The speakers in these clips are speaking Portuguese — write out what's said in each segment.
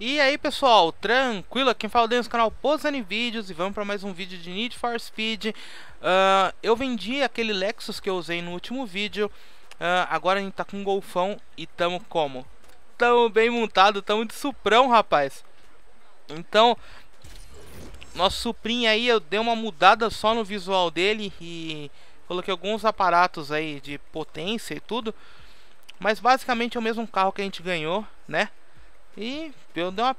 E aí pessoal, tranquilo? Quem fala dentro do canal Posani Vídeos e vamos para mais um vídeo de Need for Speed uh, Eu vendi aquele Lexus que eu usei no último vídeo uh, Agora a gente tá com um Golfão e tamo como? Tamo bem montado, tamo de Suprão rapaz Então, nosso Suprim aí eu dei uma mudada só no visual dele E coloquei alguns aparatos aí de potência e tudo Mas basicamente é o mesmo carro que a gente ganhou, né? E eu dei uma,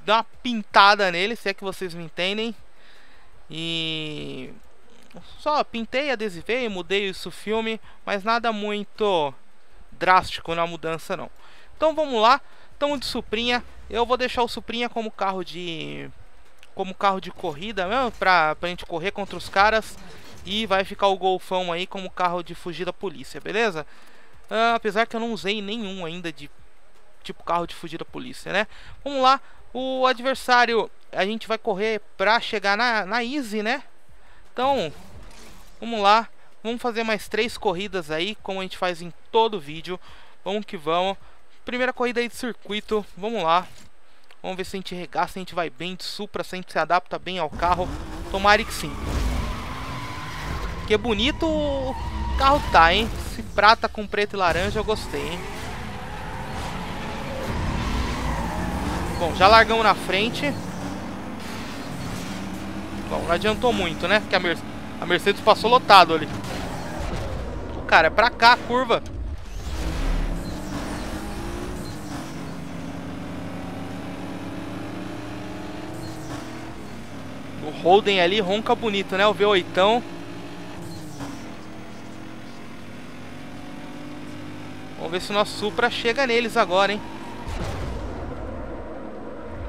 dei uma pintada nele, se é que vocês me entendem. E só pintei, adesivei, mudei isso filme, mas nada muito drástico na mudança não. Então vamos lá, estamos de Suprinha. Eu vou deixar o Suprinha como carro de como carro de corrida mesmo, pra, pra gente correr contra os caras. E vai ficar o Golfão aí como carro de fugir da polícia, beleza? Uh, apesar que eu não usei nenhum ainda de tipo carro de fugir da polícia, né? Vamos lá, o adversário, a gente vai correr pra chegar na, na easy, né? Então, vamos lá, vamos fazer mais três corridas aí, como a gente faz em todo vídeo. Vamos que vamos. Primeira corrida aí de circuito, vamos lá. Vamos ver se a gente regaça, se a gente vai bem de Supra, se a gente se adapta bem ao carro. Tomara que sim. Que bonito o carro tá, hein? Esse prata com preto e laranja eu gostei, hein? Bom, já largamos na frente. Bom, não adiantou muito, né? Porque a, Mer a Mercedes passou lotado ali. O cara, é pra cá a curva. O Holden ali ronca bonito, né? O V8. Vamos ver se o nosso Supra chega neles agora, hein?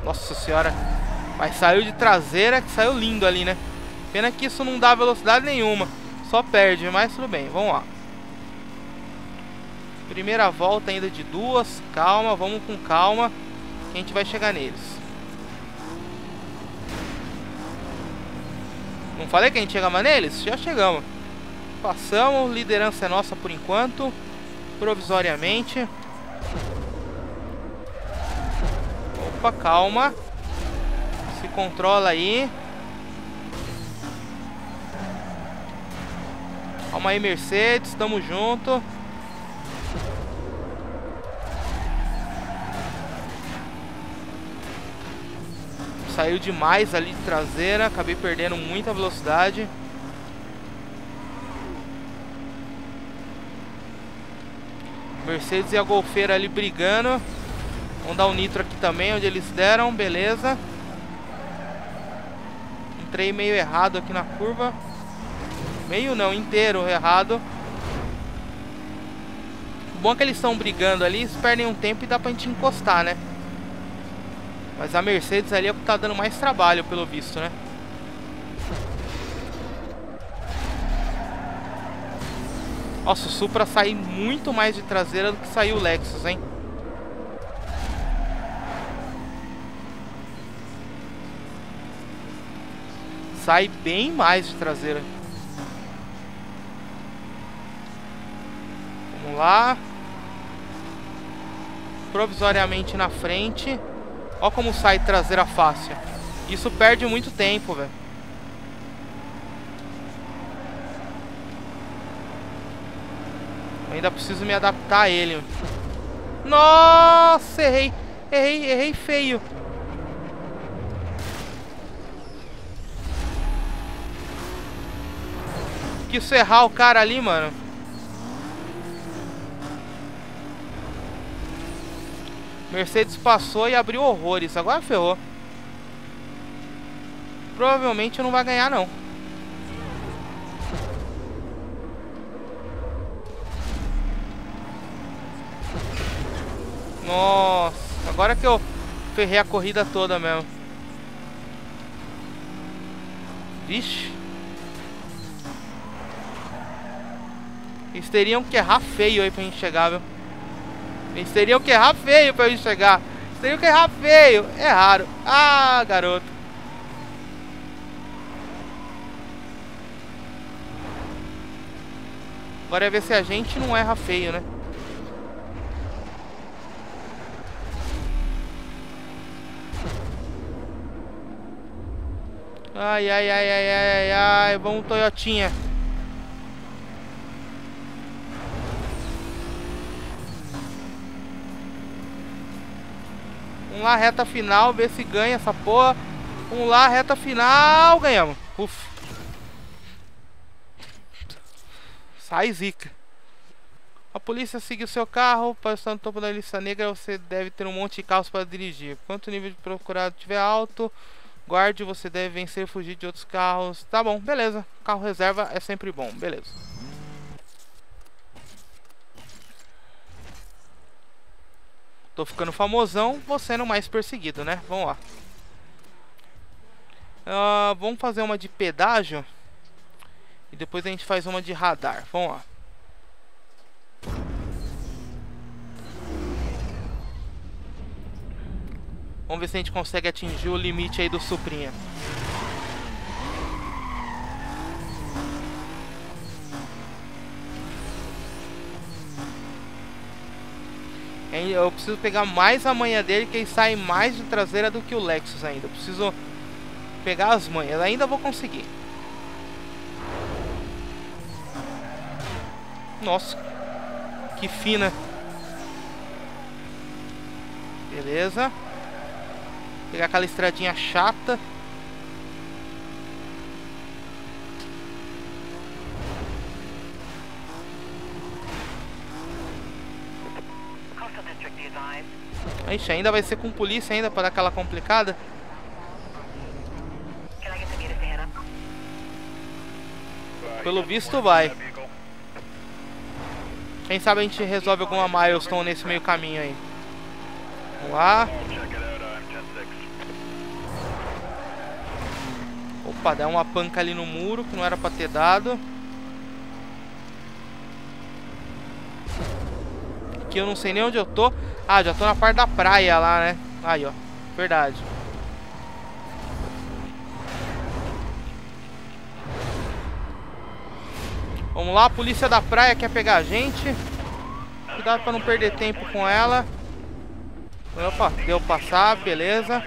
Nossa senhora. Mas saiu de traseira, que saiu lindo ali, né? Pena que isso não dá velocidade nenhuma. Só perde, mas tudo bem. Vamos lá. Primeira volta ainda de duas. Calma, vamos com calma. Que a gente vai chegar neles. Não falei que a gente chegava neles? Já chegamos. Passamos. Liderança é nossa por enquanto. Provisoriamente. Opa, calma. Se controla aí. Calma aí, Mercedes. Tamo junto. Saiu demais ali de traseira. Acabei perdendo muita velocidade. Mercedes e a Golfeira ali brigando. Vamos dar o um nitro aqui também, onde eles deram, beleza. Entrei meio errado aqui na curva. Meio não, inteiro errado. O bom é que eles estão brigando ali, eles perdem um tempo e dá pra gente encostar, né? Mas a Mercedes ali é o que tá dando mais trabalho, pelo visto, né? Nossa, o Supra sai muito mais de traseira do que saiu o Lexus, hein? Sai bem mais de traseira. Vamos lá. Provisoriamente na frente. Ó como sai traseira fácil. Isso perde muito tempo, velho. Ainda preciso me adaptar a ele. Nossa, errei. Errei, errei feio. Quis serrar o cara ali, mano. Mercedes passou e abriu horrores. Agora ferrou. Provavelmente não vai ganhar, não. Nossa, agora que eu ferrei a corrida toda mesmo. Vixe. Eles teriam que errar feio aí pra gente chegar, viu? Eles teriam que errar feio pra gente chegar. Eles teriam que errar feio. É raro. Ah, garoto. Agora é ver se a gente não erra feio, né? Ai, ai, ai, ai, ai, ai, ai, vamos Toyotinha. Vamos lá, reta final, ver se ganha essa porra. Vamos lá, reta final, ganhamos. Ufa. Sai zica. A polícia seguiu seu carro, passando no topo da lista negra, você deve ter um monte de carros para dirigir. Quanto o nível de procurado estiver alto, guarde, você deve vencer e fugir de outros carros. Tá bom, beleza. Carro reserva é sempre bom, beleza. Tô ficando famosão, vou sendo mais perseguido, né? Vamos lá. Uh, vamos fazer uma de pedágio. E depois a gente faz uma de radar. Vamos lá. Vamos ver se a gente consegue atingir o limite aí do Suprinha. Eu preciso pegar mais a manha dele, que ele sai mais de traseira do que o Lexus ainda. Eu preciso pegar as manhas. Ainda vou conseguir. Nossa, que fina. Beleza. Pegar aquela estradinha chata. Ixi, ainda vai ser com polícia ainda para aquela complicada. Pelo visto vai. Quem sabe a gente resolve alguma milestone nesse meio caminho aí. Vamos lá. Opa, dá uma panca ali no muro que não era pra ter dado. Aqui eu não sei nem onde eu tô. Ah, já tô na parte da praia lá, né? Aí, ó. Verdade. Vamos lá, a polícia da praia quer pegar a gente. Cuidado pra não perder tempo com ela. Opa, deu passar, beleza.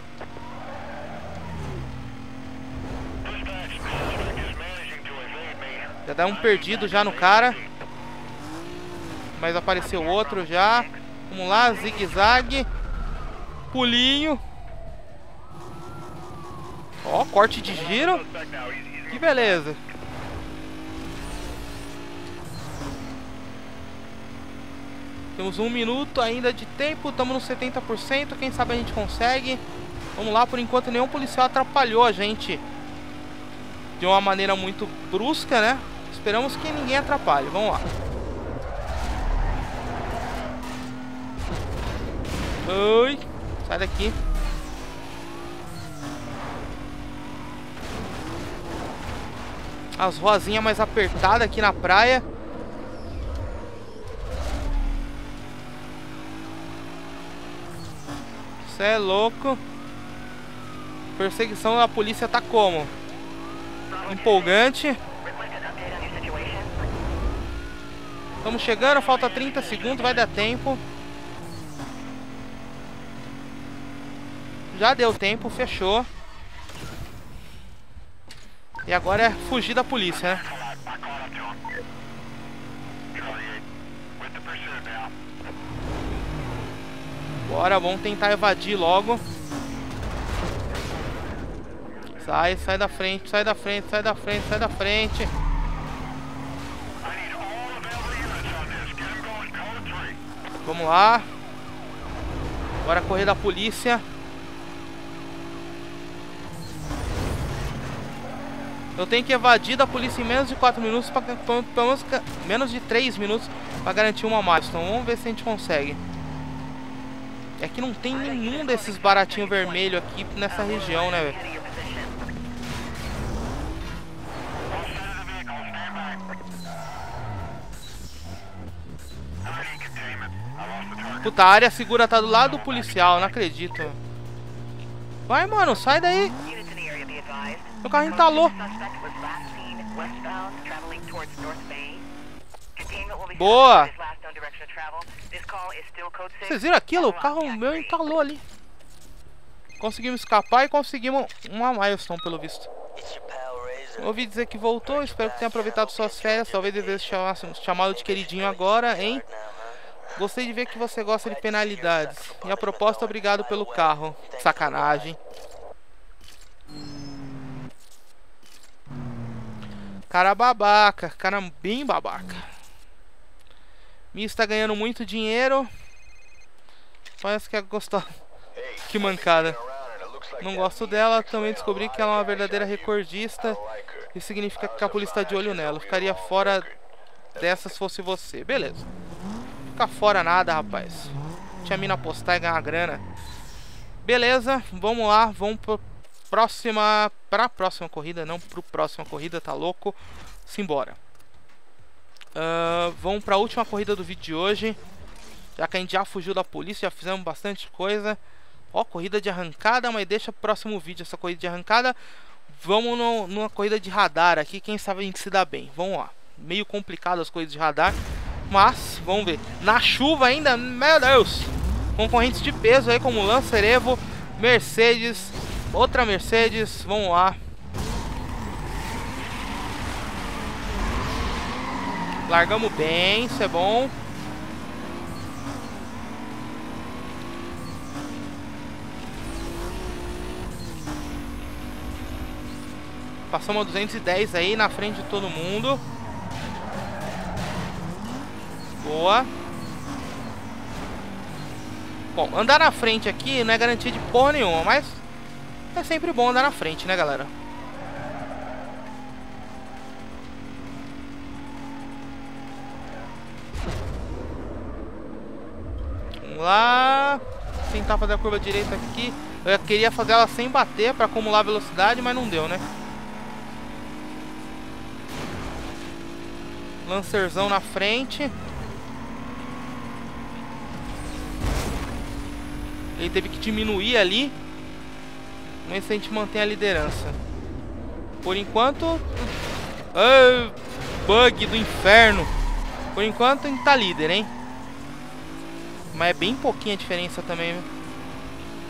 Já dá um perdido já no cara. Mas apareceu outro já. Vamos lá, zigue-zague. Pulinho. Ó, corte de giro. Que beleza. Temos um minuto ainda de tempo, estamos no 70%, quem sabe a gente consegue. Vamos lá, por enquanto nenhum policial atrapalhou a gente de uma maneira muito brusca, né? Esperamos que ninguém atrapalhe. Vamos lá. Oi. Sai daqui. As ruazinhas mais apertadas aqui na praia. Você é louco. Perseguição da polícia tá como? Empolgante. Estamos chegando, falta 30 segundos, vai dar tempo. Já deu tempo, fechou. E agora é fugir da polícia, né? Bora, vamos tentar evadir logo. Sai, sai da frente, sai da frente, sai da frente, sai da frente. Vamos lá. Bora correr da polícia. Eu tenho que evadir da polícia em menos de 4 minutos, pra, pelo menos menos de 3 minutos para garantir uma. Então vamos ver se a gente consegue. É que não tem nenhum desses baratinhos vermelhos aqui nessa região, né, velho? Puta, a área segura tá do lado do policial, não acredito. Vai, mano, sai daí. Meu carro entalou. Boa. Vocês viram aquilo? O carro meu entalou ali. Conseguimos escapar e conseguimos uma milestone, pelo visto. Ouvi dizer que voltou, espero que tenha aproveitado suas férias. Talvez devesse chamá-lo de queridinho agora, hein? Gostei de ver que você gosta de penalidades. E a proposta, obrigado pelo carro. Sacanagem. Cara babaca, cara bem babaca. Mi está ganhando muito dinheiro. Parece que é gostosa. Que mancada. Não gosto dela. Também descobri que ela é uma verdadeira recordista. Isso significa que a polícia está de olho nela. Ficaria fora dessa se fosse você. Beleza. Fica fora nada, rapaz. Tinha mina apostar e ganhar grana. Beleza, vamos lá. Vamos pro próxima... Pra próxima corrida, não pro próxima corrida, tá louco? Simbora. Uh, vamos pra última corrida do vídeo de hoje. Já que a gente já fugiu da polícia, já fizemos bastante coisa. Ó, corrida de arrancada, mas deixa pro próximo vídeo essa corrida de arrancada. Vamos no, numa corrida de radar aqui, quem sabe a gente se dá bem. Vamos lá. Meio complicado as coisas de radar. Mas, vamos ver. Na chuva ainda, meu Deus. Concorrentes de peso aí como Lancer Evo, Mercedes, outra Mercedes. Vamos lá. Largamos bem, isso é bom. Passamos a 210 aí na frente de todo mundo. Boa. Bom, andar na frente aqui não é garantia de porra nenhuma, mas é sempre bom andar na frente, né, galera? Vamos lá. Tentar fazer a curva direita aqui. Eu queria fazer ela sem bater para acumular velocidade, mas não deu, né? Lancerzão na frente. Ele teve que diminuir ali. Vamos ver se a gente mantém a liderança. Por enquanto... Oh, bug do inferno. Por enquanto a gente tá líder, hein? Mas é bem pouquinha a diferença também,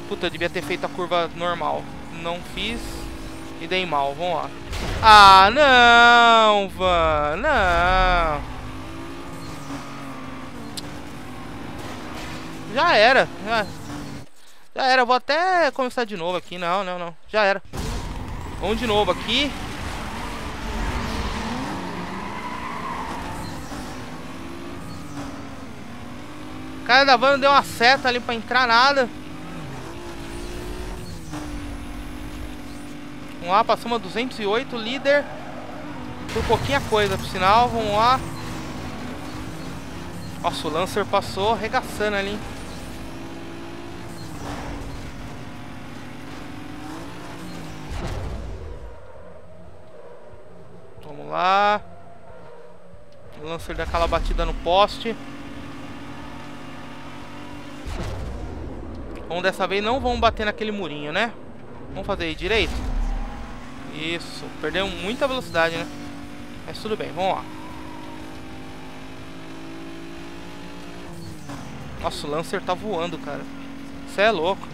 Puta, eu devia ter feito a curva normal. Não fiz e dei mal. Vamos lá. Ah, não, Van. Não. Já era. Já, já era. Vou até começar de novo aqui. Não, não, não. Já era. Vamos de novo aqui. O cara da van não deu uma seta ali pra entrar nada. Vamos lá, passamos a 208, líder. Por pouquinha coisa, por sinal. Vamos lá. Nossa, o Lancer passou arregaçando ali. Vamos lá. O Lancer dá aquela batida no poste. Vamos dessa vez não vamos bater naquele murinho, né? Vamos fazer aí direito. Isso, perdeu muita velocidade, né? Mas tudo bem, vamos lá. Nossa, o Lancer tá voando, cara. Você é louco.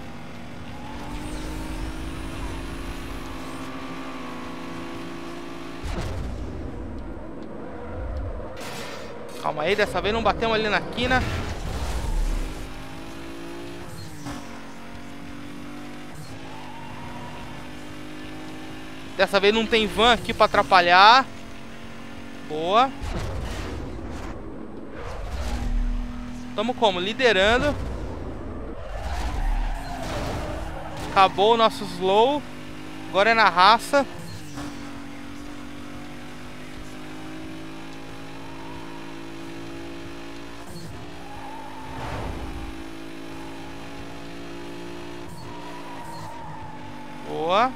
Calma aí, dessa vez não batemos ali na quina. Dessa vez não tem van aqui pra atrapalhar. Boa. Tamo como? Liderando. Acabou o nosso slow. Agora é na raça. Boa.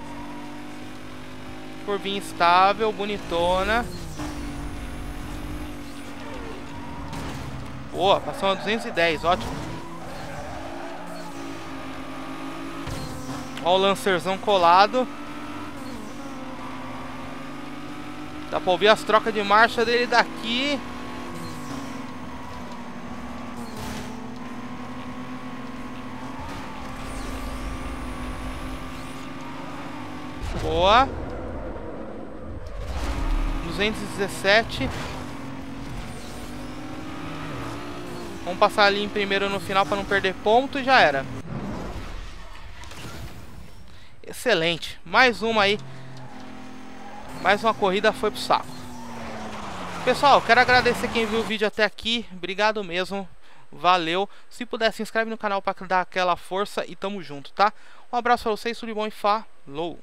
Curvinha estável, bonitona. Boa, passou a 210, ótimo. Ó o Lancerzão colado. Dá pra ouvir as trocas de marcha dele daqui. Boa. 217. Vamos passar ali em primeiro no final para não perder ponto e já era. Excelente. Mais uma aí. Mais uma corrida foi pro saco. Pessoal, quero agradecer quem viu o vídeo até aqui. Obrigado mesmo. Valeu. Se puder, se inscreve no canal para dar aquela força e tamo junto, tá? Um abraço pra vocês, tudo bom e falou!